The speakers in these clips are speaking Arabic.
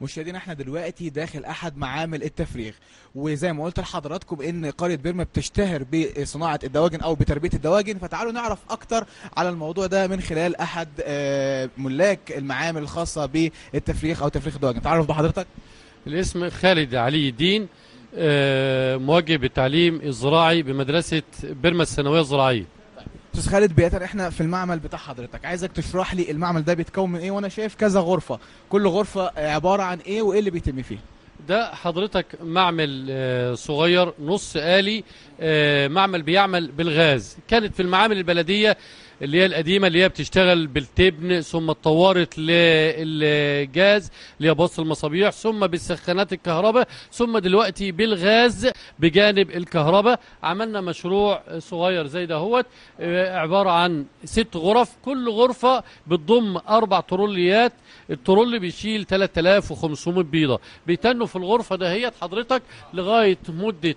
مشاهدينا إحنا دلوقتي داخل احد معامل التفريغ. وزي ما قلت لحضراتكم ان قرية بيرما بتشتهر بصناعة الدواجن أو بتربية الدواجن. فتعالوا نعرف أكتر على الموضوع ده من خلال احد آه، ملاك المعامل الخاصة بالتفريغ أو تفريغ الدواجن. تعرف بحضرتك. الاسم خالد علي الدين آه، موجه بالتعليم الزراعي بمدرسة بيرما الثانوية الزراعية. أستاذ خالد بدايه إحنا في المعمل بتاع حضرتك. عايزك تشرح لي المعمل ده بيتكون من إيه وأنا شايف كذا غرفة. كل غرفة عبارة عن إيه وإيه اللي بيتم فيه؟ ده حضرتك معمل آه، صغير نص آلي آه، معمل بيعمل بالغاز. كانت في المعامل البلدية اللي هي القديمة اللي هي بتشتغل بالتبن ثم اتطورت للجاز اللي هي بوصل المصابيح ثم بالسخانات الكهرباء ثم دلوقتي بالغاز بجانب الكهرباء. عملنا مشروع صغير زي دهوت آه، عبارة عن ست غرف كل غرفة بتضم أربع تروليات الترول بيشيل 3500 بيضة. بيتنوا في الغرفة دهيت حضرتك لغاية مدة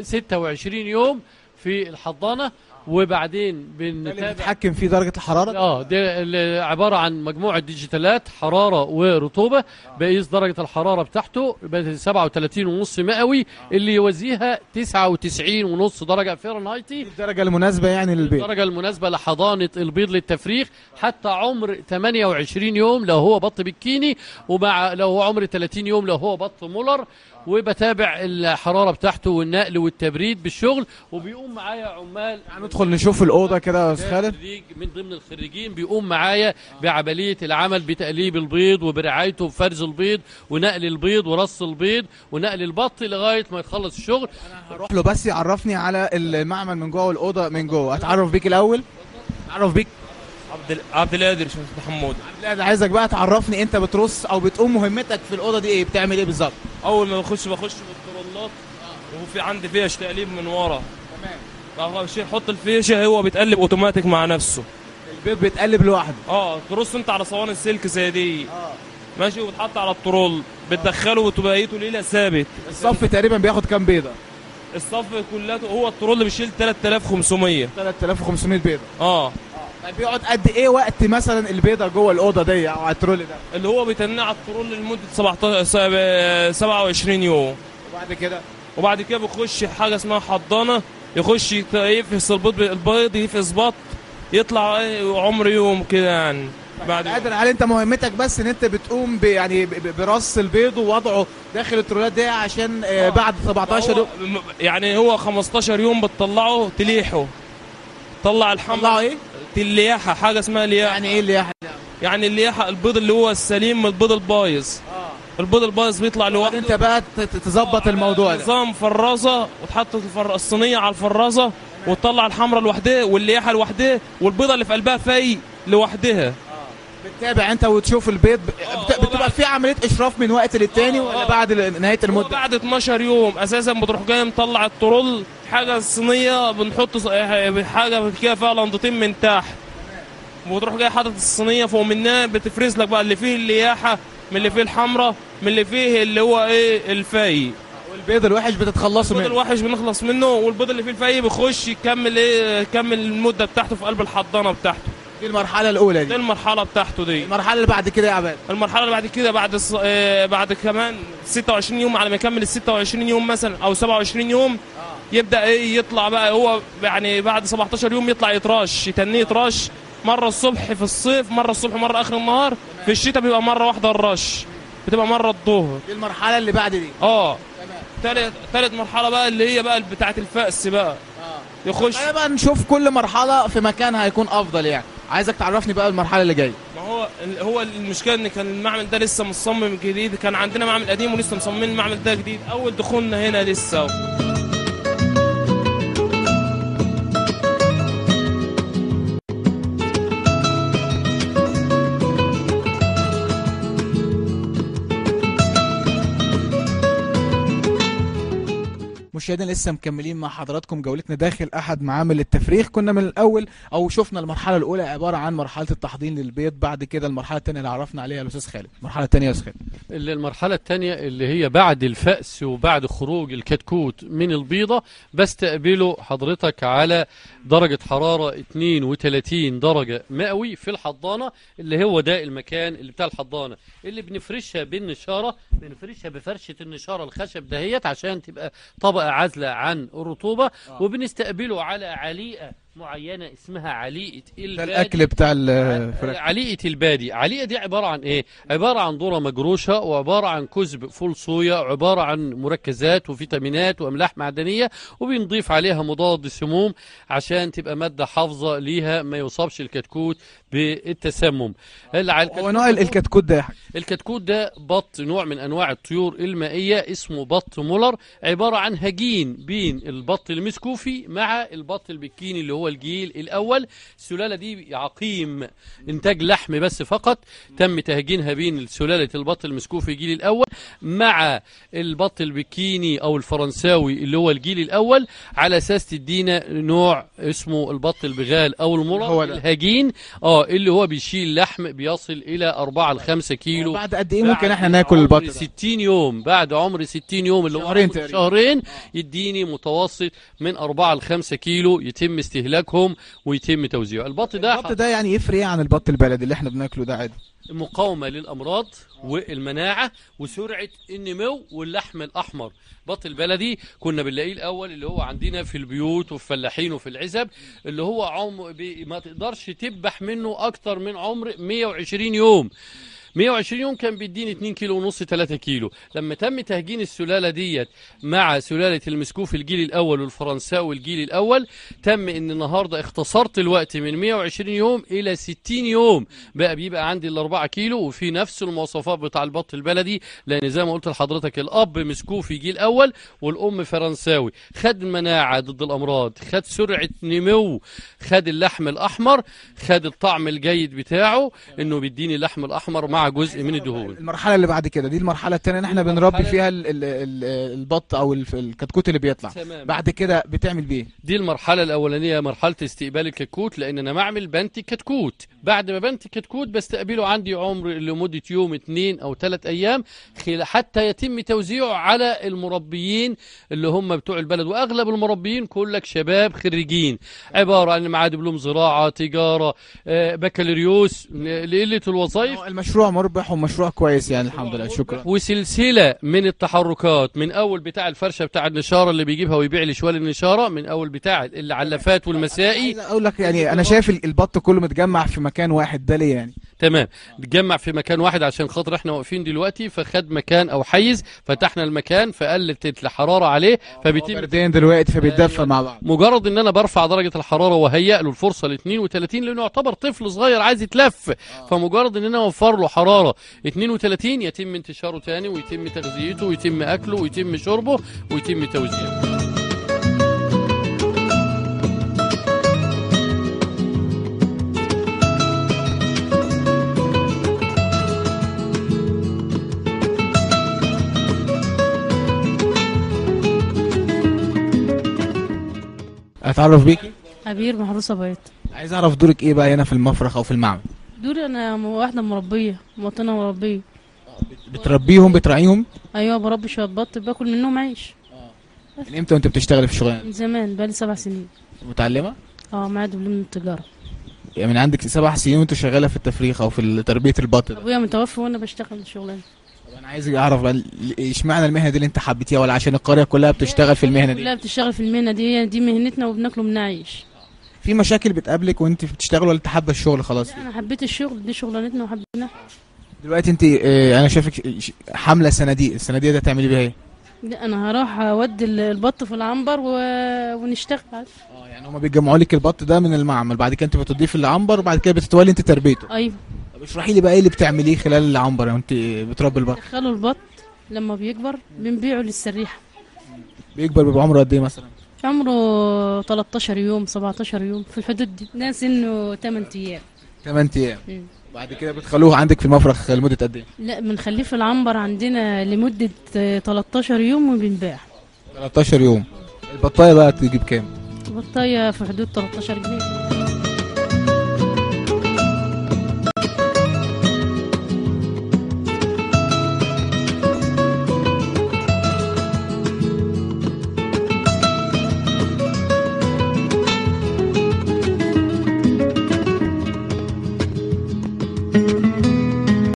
26 يوم في الحضانة. وبعدين بنتابع. بتتحكم فيه درجة الحرارة؟ آه ده اللي عبارة عن مجموعة ديجيتالات حرارة ورطوبة بقيس درجة الحرارة بتاعته ب 37 ونص مئوي اللي يوازيها 99 ونص درجة فهرنهايتي الدرجة المناسبة يعني للبيض. الدرجة المناسبة لحضانة البيض للتفريخ حتى عمر 28 يوم لو هو بط بكيني ومع لو هو عمر 30 يوم لو هو بط مولر. وبتابع الحرارة بتاعته والنقل والتبريد بالشغل. وبيقوم معايا عمال ندخل نشوف الأوضة كده يا أستاذ خالد؟ من ضمن الخريجين بيقوم معايا بعملية العمل بتقليب البيض وبرعايته وفرز البيض ونقل البيض ورص البيض ونقل البط لغاية ما يخلص الشغل. هروح له بس يعرفني على المعمل من جوه والأوضة من جوه. أتعرف بيك الأول؟ أتعرف بيك؟ عبد عبد القادر شمس محمود. لا أنا عايزك بقى تعرفني أنت بترص أو بتقوم مهمتك في الأوضة دي إيه؟ بتعمل إيه بالظبط؟ أول ما بخش بخش بالترولات وفي عندي فيش تقليب من ورا. تمام حط الفيشه هو بيتقلب اوتوماتيك مع نفسه. البيض بيتقلب لوحده. آه ترص أنت على صواني السلك زي دي. ماشي وتحط على الترول بتدخله وتبقيته ليلة ثابت. الصف تقريبا بياخد كام بيضة؟ الصف كلته هو الترول بيشيل 3500 3500 بيضة. آه. طيب بيقعد قد إيه وقت مثلا البيضة جوه الأوضة دي أو على الترول ده؟ اللي هو بيتنى على الترول لمده 17 سب- 27 يوم. وبعد كده؟ وبعد كده بيخش حاجة اسمها حضانة. يخش يفحص البيض يفحص بط يطلع عمر يوم كده يعني. عبد القادر هل انت مهمتك بس إن أنت بتقوم يعني ب- ب- برص البيض ووضعه داخل الترولات دي عشان آه، بعد 17 هو يوم؟ يعني هو 15 يوم بتطلعه تليحه. طلع الحمل طلعوا إيه؟ اللياحه حاجة اسمها لياحة. يعني إيه يا يعني اللياحة البيض اللي هو السليم من البيض البايظ. البيض البايظ بيطلع لوحده. انت بقى تظبط الموضوع ده. نظام فرازة وتحط الفر... الصينية على الفرازة وتطلع الحمراء لوحدها واللياحه لوحدها والبيضة اللي في قلبها في لوحدها. بتتابع انت وتشوف البيض. آه، بت- بتبقى في عملية إشراف من وقت للتاني آه، ولا آه. بعد نهاية المدة؟ بعد 12 يوم أساسا بتروح جاي مطلع الترول حاجة الصينيه بنحط حاجة كده فيها لمضتين من تحت. وتروح جاي حاطط الصينية فوق منها بتفرز لك بقى اللي فيه اللياحة من اللي فيه الحمراء من اللي فيه اللي هو إيه الفاي. والبيض الوحش بتتخلصوا البيض منه. الوحش بنخلص منه والبيض اللي فيه الفاي بيخش يكمل إيه يكمل المدة بتاعته في قلب الحضانة بتاعته. دي المرحلة الأولى دي. دي المرحلة بتاعته دي. المرحلة اللي بعد كده يا عباد. المرحلة اللي بعد كده بعد الص... آه، بعد كمان 26 يوم على ما يكمل ال 26 يوم مثلا أو 27 يوم يبدأ إيه يطلع بقى هو يعني بعد 17 يوم يطلع يتراش يتنيه يتراش مرة الصبح في الصيف مرة الصبح مره آخر النهار في الشتاء بيبقى مرة واحدة الرش بتبقى مرة الظهر. دي المرحلة اللي بعد دي. آه. تالت تالت مرحلة بقى اللي هي بقى بتاعة الفأس بقى. يخش. خلينا بقى نشوف كل مرحلة في مكانها هيكون أفضل يعني. عايزك تعرفني بقى المرحلة اللي جاية. ما هو هو المشكلة إن كان المعمل ده لسه مصمم جديد كان عندنا معمل قديم ولسه مصممين المعمل ده جديد. أول دخولنا هنا لسه. مشاهدينا لسه مكملين مع حضراتكم جولتنا داخل أحد معامل التفريخ كنا من الأول أو شفنا المرحلة الأولى عبارة عن مرحلة التحضير للبيض بعد كده المرحلة الثانية اللي عرفنا عليها الأستاذ خالد. المرحلة الثانية يا أستاذ خالد. اللي المرحلة الثانية اللي هي بعد الفأس وبعد خروج الكتكوت من البيضة. بستقبله حضرتك على درجة حرارة 32 درجة مئوي في الحضانة اللي هو ده المكان اللي بتاع الحضانة. اللي بنفرشها بالنشارة بنفرشها بفرشة النشارة الخشب دهيت عشان تبقى طبقة عازلة عن الرطوبة وبنستقبله على عليقة معينة اسمها عليقة ده البادي الأكل بتاع الفراخ عليقة البادي عليقة دي عبارة عن إيه؟ عبارة عن ذرة مجروشة وعبارة عن كسب فول صويا عبارة عن مركزات وفيتامينات وأملاح معدنية وبنضيف عليها مضاد سموم عشان تبقى مادة حافظة ليها ما يصابش الكتكوت بالتسمم. هو نوع ال- الكتكوت ده الكتكوت ده بط نوع من أنواع الطيور المائية اسمه بط مولر. عبارة عن هجين بين البط المسكوفي مع البط البكيني اللي هو الجيل الأول. السلاله دي عقيم إنتاج لحم بس فقط. تم تهجينها بين سلالة البط المسكوفي الجيل الأول مع البط البكيني أو الفرنساوي اللي هو الجيل الأول. على أساس تدينا نوع اسمه البط البغال هو ده. الهجين. آه اللي هو بيشيل لحم بيصل إلى 4 ل 5 كيلو. بعد قد إيه ممكن إحنا ناكل البط ده 60 يوم بعد عمر 60 يوم اللي هو شهرين. شهرين يديني متوسط من 4 ل 5 كيلو يتم استهلاكهم ويتم توزيعه. البط ده البط ده يعني يفرق إيه عن البط البلدي اللي إحنا بناكله ده عادي؟ مقاومة للأمراض والمناعة وسرعة النمو واللحم الأحمر. بط البلدي كنا بنلاقيه الأول اللي هو عندنا في البيوت وفي الفلاحين وفي العزب اللي هو عمر ما تقدرش تذبح منه أكتر من عمر 120 يوم. 120 يوم كان بيديني 2 كيلو ونص 3 كيلو. لما تم تهجين السلالة ديت مع سلالة المسكوف الجيل الأول والفرنساوي الجيل الأول تم إن النهارده اختصرت الوقت من 120 يوم إلى 60 يوم. بقى بيبقى عندي ال 4 كيلو وفي نفس المواصفات بتاع البط البلدي لأن زي ما قلت لحضرتك الأب مسكوفي جيل أول والأم فرنساوي. خد مناعة ضد الأمراض خد سرعة نمو خد اللحم الأحمر خد الطعم الجيد بتاعه إنه بيديني اللحم الأحمر مع جزء من الدهون. المرحلة اللي بعد كده دي المرحلة الثانية ان إحنا بنربي فيها ال- ال- ال- البط أو الكتكوت اللي بيطلع. تمام. بعد كده بتعمل بيه؟ دي المرحلة الأولانية مرحلة استقبال الكتكوت لأن أنا بعمل بنت كتكوت. بعد ما بنت كتكوت بستقبله عندي عمر لمدة يوم اتنين أو ثلاث أيام خل- حتى يتم توزيعه على المربيين اللي هم بتوع البلد. وأغلب المربيين كلك شباب خريجين. عبارة عن معاد دبلوم زراعة تجارة آه، بكالوريوس لقلة الوظائف. هو مربح ومشروع كويس يعني الحمد لله شكرا. وسلسلة من التحركات من أول بتاع الفرشة بتاع النشارة اللي بيجيبها ويبيع لي شوال النشاره من أول بتاع العلافات والمسائي. أقول لك يعني أنا شايف ال- البط كله متجمع في مكان واحد ده ليه يعني؟ تمام. تجمع في مكان واحد عشان خاطر إحنا واقفين دلوقتي فخد مكان أو حيز فتحنا المكان فقلت الحرارة عليه فبيتم بردين دلوقتي فبيتدفى مع بعض. مجرد إن أنا برفع درجة الحرارة وهيئ له الفرصة ل 32 لأنه يعتبر طفل صغير عايز يتلف. فمجرد إن أنا أوفر له حرارة 32 يتم انتشاره تاني ويتم تغذيته ويتم أكله ويتم شربه ويتم توزيعه. أتعرف بيكي عبير محروسة بيت عايز أعرف دورك إيه بقى هنا في المفرخ أو في المعمل؟ دوري أنا م- واحدة مربية مواطنة مربية. بتربيهم بتراعيهم؟ أيوه بربي شوية بط باكل منهم عيش. من إمتى وأنت بتشتغلي في الشغلانة؟ من زمان بقالي سبع سنين. متعلمة؟ آه معايا دبلوم من التجارة. يعني من عندك سبع سنين وأنت شغالة في التفريخ أو في تربية البط ده. أبويا متوفي وأنا بشتغل الشغلانة. طب أنا عايز أعرف بقى ال- إشمعنى المهنة دي اللي أنت حبيتيها؟ ولا عشان القرية كلها بتشتغل في المهنة كلها دي بتشتغل في المهنة دي دي مهنتنا وبناكله منها عيش في مشاكل بتقابلك وأنت بتشتغل ولا أنت حابة الشغل خلاص؟ لا أنا حبيت الشغل دي شغلانتنا وحبيناها. دلوقتي أنت آه أنا شايفك حاملة صناديق الصناديق ده تعملي بيها إيه؟ لا أنا هروح أودي ال- البط في العنبر و... ونشتغل. آه يعني هما بيجمعوا لك البط ده من المعمل بعد كده أنت بتضيف العنبر وبعد كده بتتولي أنت تربيته. أيوه. طب اشرحي لي بقى إيه اللي بتعمليه خلال العنبر؟ وانت بتربي البط. دخلوا البط لما بيكبر بنبيعه للسريحة. بيكبر بيبقى عمره قد إيه مثلا؟ عمره 13 يوم 17 يوم في الحدود دي. ناس انه 8 أيام. 8 أيام. مم. بعد كده بتخلوه عندك في المفرخ لمدة قد إيه؟ لا بنخليه في العنبر عندنا لمدة آه، 13 يوم وبنباع 13 يوم. البطاية بقى تجيب كام؟ بطايه في حدود 13 جنيه.